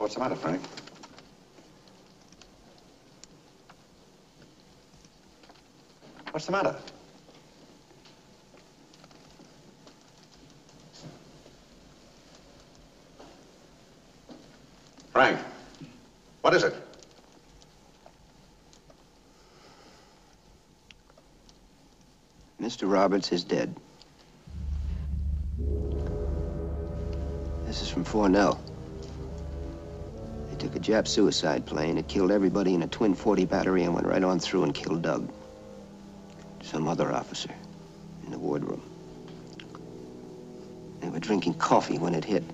What's the matter, Frank? What's the matter? Frank, what is it? Mr. Roberts is dead. This is from Fornell. They took a Jap suicide plane. It killed everybody in a twin 40 battery and went right on through and killed Doug. Some other officer in the wardroom. They were drinking coffee when it hit.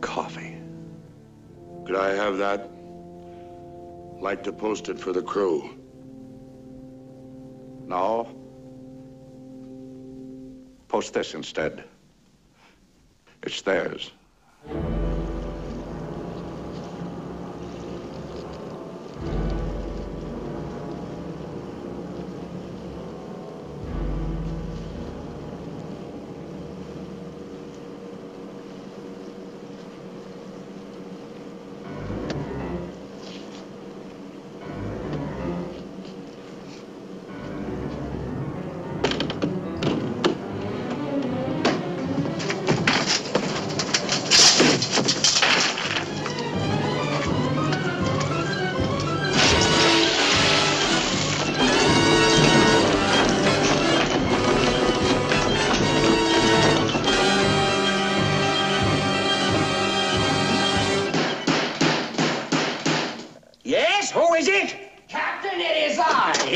Coffee. Could I have that? Like to post it for the crew. No. Post this instead. It's theirs.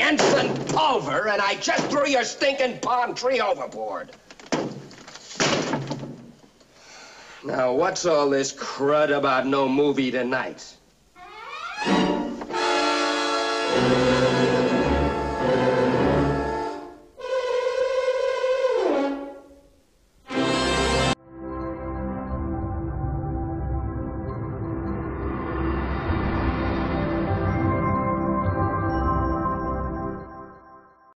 I, Ensign Pulver, and I just threw your stinking palm tree overboard. Now, what's all this crud about no movie tonight?